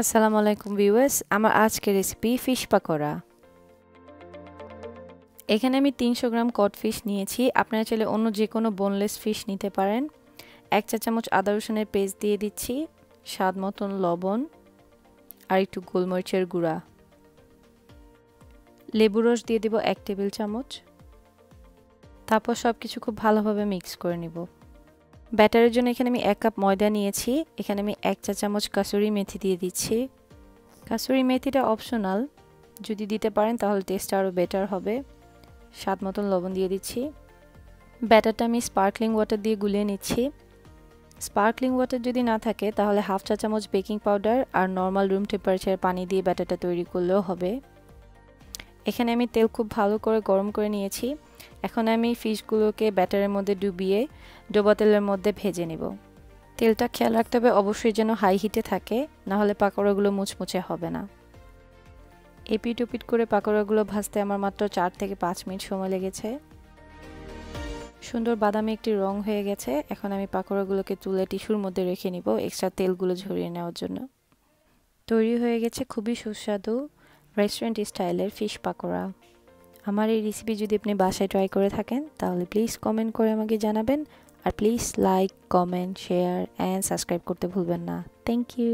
আসসালামু আলাইকুম ভিউয়ার্স আমার আজকের রেসিপি ফিশ পাকোড়া এখানে আমি তিনশো গ্রাম কট ফিশ নিয়েছি। আপনারা চাইলে অন্য যে কোনো বোনলেস ফিশ নিতে পারেন। এক চা চামচ আদা রসুনের পেস্ট দিয়ে দিচ্ছি। স্বাদ মতন লবণ আর একটু গোলমরিচের গুঁড়া। লেবু রস দিয়ে দিব এক টেবিল চামচ। তারপর সব কিছু খুব ভালোভাবে মিক্স করে নিব। ব্যাটারের জন্য এখানে আমি এক কাপ ময়দা নিয়েছি। এখানে আমি এক চা চামচ কাসুরি মেথি দিয়ে দিচ্ছি। কাসুরি মেথিটা অপশনাল যদি দিতে পারেন তাহলে টেস্টটা আরও বেটার হবে। স্বাদ মতন লবণ দিয়ে দিচ্ছি। ব্যাটারটা আমি স্পার্কলিং ওয়াটার দিয়ে গুলিয়ে নিচ্ছি। স্পার্কলিং ওয়াটার যদি না থাকে তাহলে হাফ চা চামচ বেকিং পাউডার আর নর্মাল রুম টেম্পারেচার পানি দিয়ে ব্যাটারটা তৈরি করলেও হবে। এখানে আমি তেল খুব ভালো করে গরম করে নিয়েছি। এখন আমি ফিশগুলোকে ব্যাটারের মধ্যে ডুবিয়ে ডোবা তেলের মধ্যে ভেজে নেব। তেলটা খেয়াল রাখতে হবে অবশ্যই যেন হাই হিটে থাকে নাহলে পাকোড়াগুলো মুচমুচে হবে না। এপিট ওপিট করে পাকোড়াগুলো ভাজতে আমার মাত্র চার থেকে পাঁচ মিনিট সময় লেগেছে। সুন্দর বাদামি একটি রং হয়ে গেছে, এখন আমি পাকোড়াগুলোকে তুলে টিস্যুর মধ্যে রেখে নিব এক্সট্রা তেলগুলো ঝরিয়ে নেওয়ার জন্য। তৈরি হয়ে গেছে খুবই সুস্বাদু রেস্টুরেন্ট স্টাইলের ফিশ পাকোড়া। আমার এই রেসিপি যদি আপনি বাসায় ট্রাই করে থাকেন, তাহলে প্লিজ কমেন্ট করে আমাকে জানাবেন। আর please like comment share and subscribe করতে ভুলবেন না। Thank you